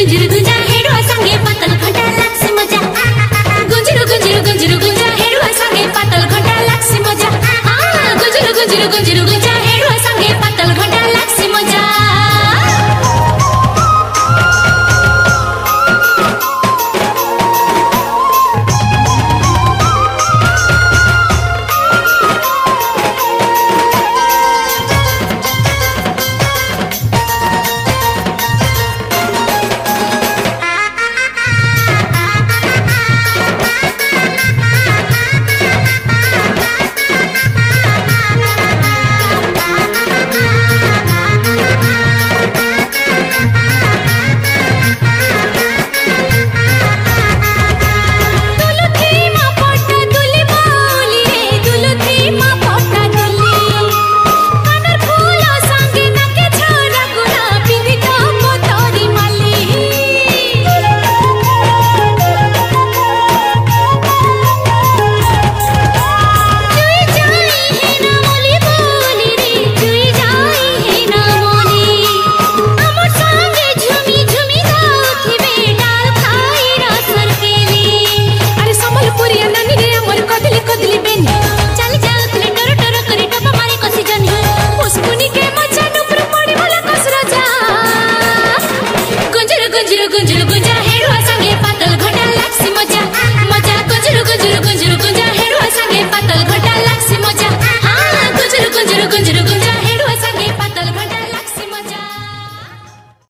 गुंजरू गुंजा हेडवा संगे पातल घटा लागसी मजा गुंजरू गुंजरू गुंजरू गुंजा हेडवा संगे पातल घटा लागसी मजा गुंजरू गुंजरू गुंजरू गुंजा 滚起来，滚起来，滚起。